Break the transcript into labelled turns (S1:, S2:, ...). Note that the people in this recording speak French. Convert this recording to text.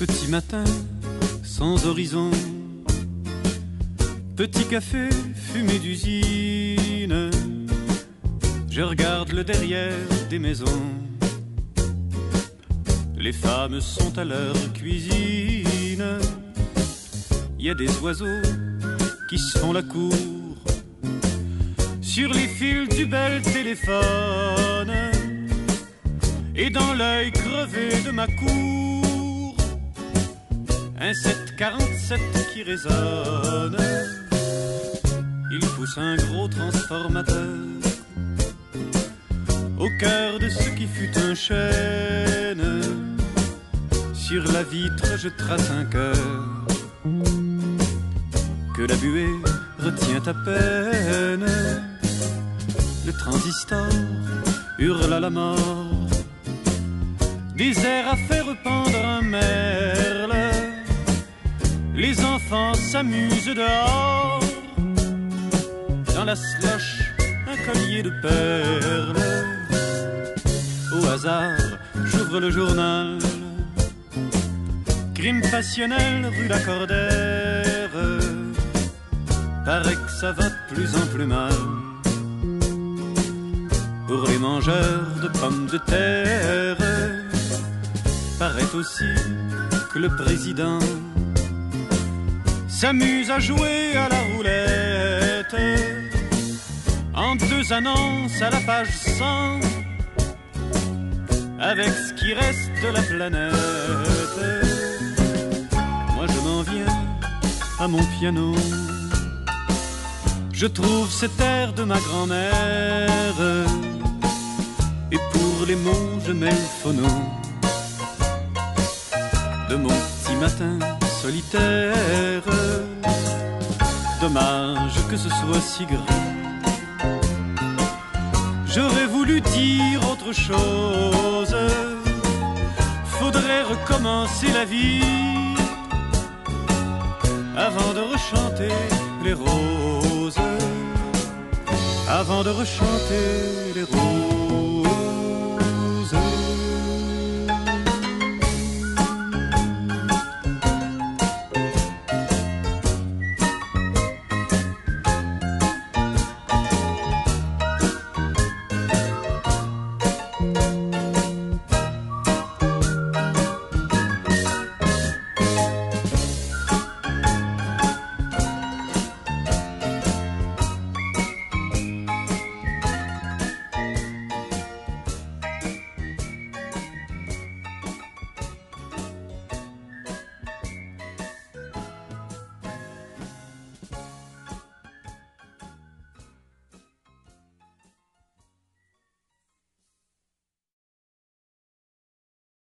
S1: Petit matin, sans horizon. Petit café fumé d'usine. Je regarde le derrière des maisons. Les femmes sont à leur cuisine. Il y a des oiseaux qui se font la cour sur les fils du bel téléphone et dans l'œil crevé de ma cour un 747 qui résonne. Il pousse un gros transformateur au cœur de ce qui fut un chêne. Sur la vitre je trace un cœur. Que la buée retient à peine. Le transistor hurle à la mort. Des à faire pendre un merle les enfants s'amusent dehors. Dans la slush un collier de perles. Au hasard j'ouvre le journal. Crime passionnel rue la Cordère. Paraît que ça va de plus en plus mal. Pour les mangeurs de pommes de terre paraît aussi que le président s'amuse à jouer à la roulette. En deux annonces à la page 100 avec ce qui reste de la planète. Moi je m'en viens à mon piano. Je trouve cet air de ma grand-mère. Et pour les mots je mets le phono de mon petit matin solitaire. Dommage que ce soit si grand. J'aurais voulu dire autre chose. Faudrait recommencer la vie avant de rechanter les roses. Avant de rechanter les roses